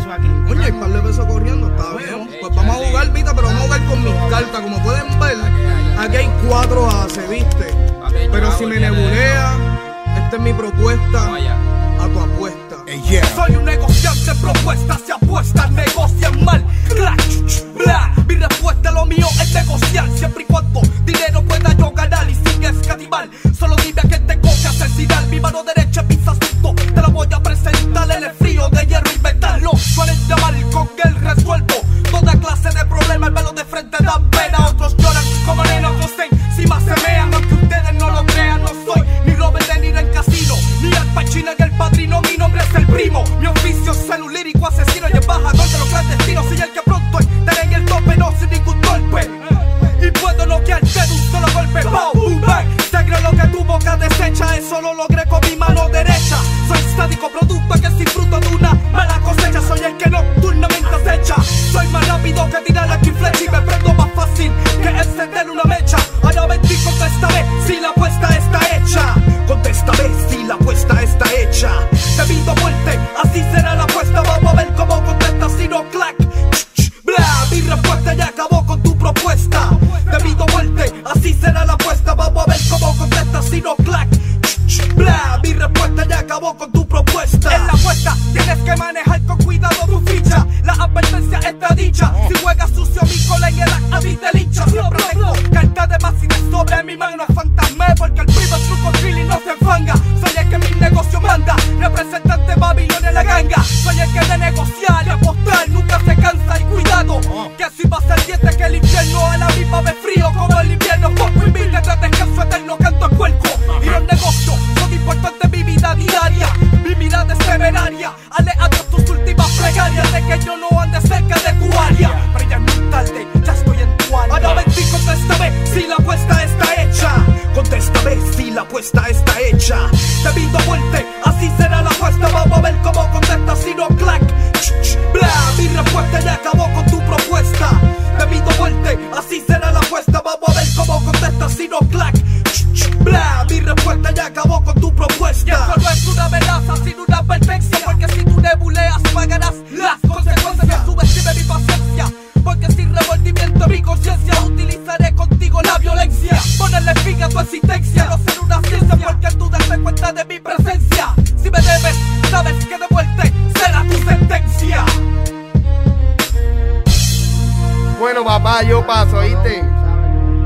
beso aquí. Par de besos corriendo, está bien. Pues vamos a jugar, Vita, pero vamos a jugar con mis cartas. Como pueden ver, aquí hay cuatro haces, ¿viste? Embajador de los clandestinos. Soy el que pronto estaré en el tope, no sin ningún golpe. Y puedo noquearte de un solo golpe. Boom, boom, bang. Segro lo que tu boca desecha, eso lo logré con mi mano derecha. Soy sádico producto que sin fruto de una contestas si no clack. Bla, mi respuesta ya acabó con tu propuesta. En la apuesta tienes que manejar con cuidado tu ficha. La advertencia está dicha. Si juegas sucio, mi colega en a mí te lincha. Siempre tengo carta de más y sobre mi mano es fantasma. Porque el primo truco chili no se enfanga. Soy el que mi negocio manda. Representante Babilón en la ganga. Soy el que de negociar que yo no ande cerca de tu área. Pero ya es tarde, ya estoy en tu área. Ahora ven contéstame si la apuesta está hecha. Contéstame si la apuesta está hecha. Debido a muerte, así será la apuesta. Vamos a ver cómo contestas si no clack. Bla, mi respuesta ya acabó con no ser una ciencia. Porque tú das cuenta de mi presencia. Si me debes, sabes que de muerte será tu sentencia. Bueno, papá, yo paso, ¿oíste?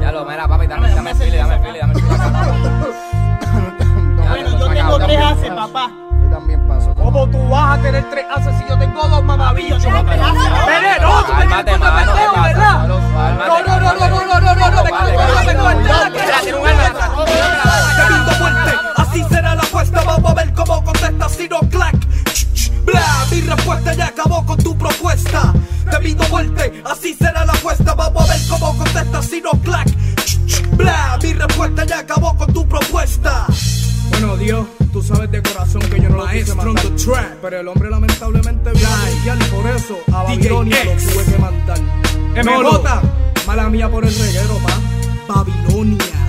Ya lo, mira, papi, dame, dame dame dame el fili acá. Bueno, yo tengo tres haces, papá. Yo también paso. ¿Cómo tú vas a tener tres haces si yo tengo dos mamabillos? Con tu propuesta. Debido a muerte, así será la apuesta. Vamos a ver cómo contestas si no clack. Bla, mi respuesta ya acabó con tu propuesta. Bueno, Dios, tú sabes de corazón que yo no lo quise matar. Pero el hombre lamentablemente vino a y por eso a Babilonia lo tuve que mandar. MJ. Mala mía por el reguero, pa. Babilonia.